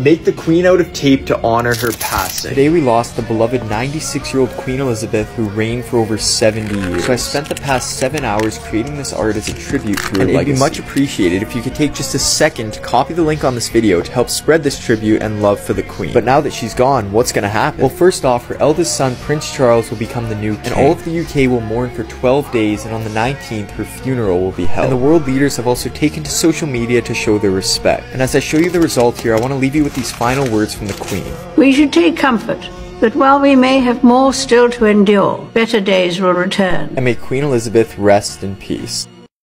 make the queen out of tape to honor her passing. Today we lost the beloved 96-year-old Queen Elizabeth who reigned for over 70 years. So I spent the past 7 hours creating this art as a tribute to her and legacy. it'd be much appreciated if you could take just a second to copy the link on this video to help spread this tribute and love for the Queen. But now that she's gone, what's gonna happen? Well, first off, her eldest son, Prince Charles, will become the new king. And all of the UK will mourn for 12 days, and on the 19th, her funeral will be held. And the world leaders have also taken to social media to show their respect. And as I show you the result here, I want to leave you with these final words from the Queen. We should take comfort that while we may have more still to endure, better days will return. And may Queen Elizabeth rest in peace.